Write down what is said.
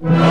Bye.